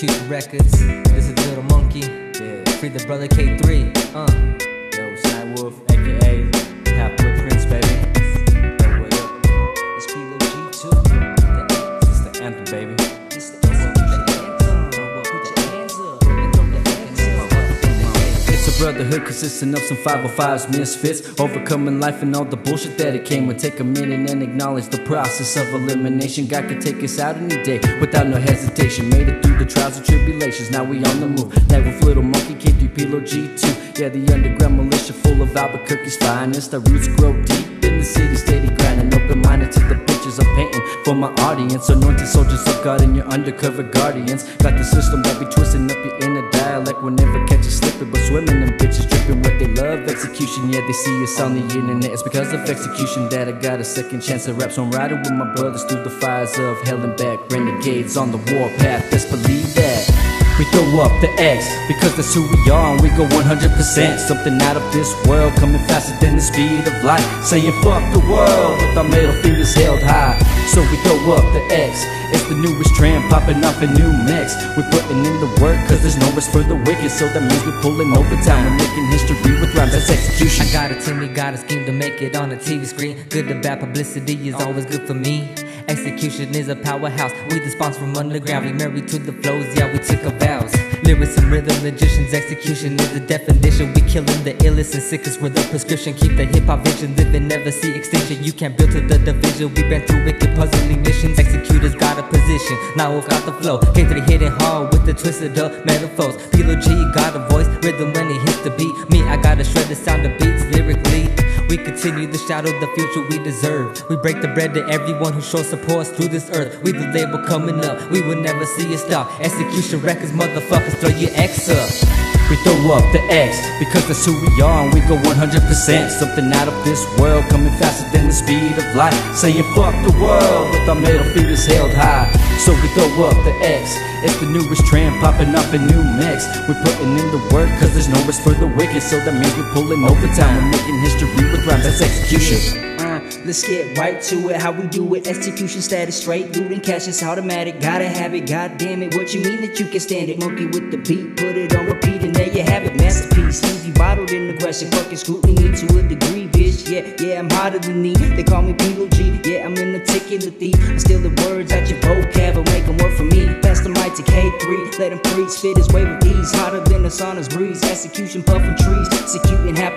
Execution Records. This is Lil Monkey. Yeah. Free the brother K3. Uh. Brotherhood consisting of some 505s, misfits, overcoming life and all the bullshit that it came with. Take a minute and acknowledge the process of elimination. God could take us out any day without no hesitation. Made it through the trials and tribulations, now we on the move. Now with Lil Monkey, K3 Pilo G2. Yeah, the underground militia full of Albuquerque's finest. Our roots grow deep in the city, steady grinding. Open minded for my audience. Anointed soldiers of God and your undercover guardians. Got the system that be twisting up your inner dialect. We'll never catch you slipping, but swimming them bitches dripping what they love. Execution, yeah, they see us on the internet. It's because of execution that I got a second chance to rap. So I'm riding with my brothers through the fires of hell and back. Renegades on the warpath, best believe that. We throw up the X because that's who we are and we go 100%. Something out of this world coming faster than the speed of light. Saying fuck the world with our middle fingers held high. So we throw up the X. It's the newest trend popping off a new mix. We're putting in the work cause there's no rest for the wicked. So that means we're pulling overtime. We're making history with rhymes. That's execution. I got a team, we got a scheme to make it on the TV screen. Good and bad publicity is always good for me. Execution is a powerhouse. We the spawns from underground. We married to the flows, yeah, we took our vows. Lyrics and rhythm magicians, execution is the definition. We killing the illest and sickest with a prescription. Keep the hip hop vision, live and never see extinction. You can't build to the division. We been through wicked puzzling missions. Executors got a position, now we've got the flow. K3 hitting hard with the twisted up metaphors. Plo.G got a voice, rhythm when he hits the beat. Me, I gotta shred the sound of. We continue the shadow, the future we deserve. We break the bread to everyone who shows support through this earth. We the label coming up, we will never see it stop. Execution records, motherfuckers, throw your X up. We throw up the X because that's who we are and we go 100%. Something out of this world coming faster than the speed of light. Saying fuck the world with our middle fingers held high. So we throw up the X. It's the newest trend popping up a new mix. We're putting in the work cause there's no rest for the wicked. So that means we're pulling overtime. We're making history with rhymes. That's execution. Let's get right to it. How we do it? Execution status straight. Looting cash is automatic. Gotta have it. God damn it. What you mean that you can stand it? Monkey with the beat. Put it on repeat and there you have it. Masterpiece. Easy bottled in aggression. Fucking scrutiny to a degree, bitch. Yeah, yeah, I'm hotter than me. They call me Plo.G. Yeah, I'm in the an articulate thief. I steal the words out your vocab and make them work for me. Pass the mic to K3. Let him preach. Spit his way with ease. Hotter than the sauna's breeze. Execution puffing trees. Executing happily.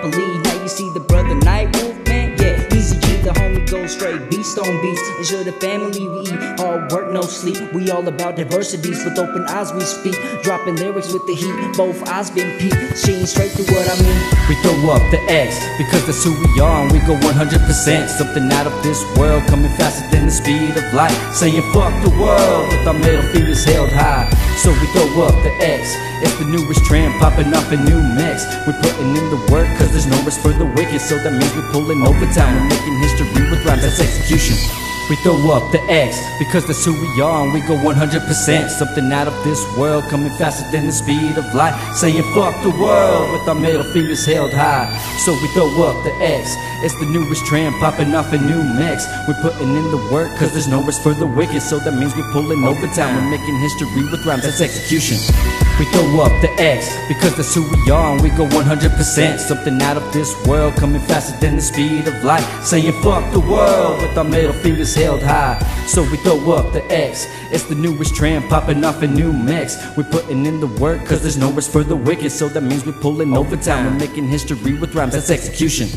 Straight. Beast beats. The family we eat. Hard work, no sleep. We all about diversities. With open eyes we speak. Dropping lyrics with the heat. Both eyes been peaked. Seeing straight through what I mean. We throw up the X because that's who we are and we go 100%. Something out of this world coming faster than the speed of light. Saying fuck the world with our middle fingers held high. So we throw up the X. It's the newest trend popping up a new mix. We're putting in the work cause there's no rest for the wicked. So that means we're pulling overtime. We're making history with rhymes. That's execution. We throw up the X because that's who we are and we go 100%. Something out of this world coming faster than the speed of light. Saying fuck the world with our middle fingers held high. So we throw up the X. It's the newest trend popping off a new mix. We're putting in the work cause there's no rest for the wicked. So that means we're pulling overtime. We're making history with rhymes. That's execution. We throw up the X because that's who we are and we go 100%. Something out of this world coming faster than the speed of light. Saying fuck the world with our middle fingers held high. So we throw up the X. It's the newest trend popping off a new mix. We're putting in the work cause there's no rest for the wicked. So that means we're pulling overtime. We're making history with rhymes. That's execution.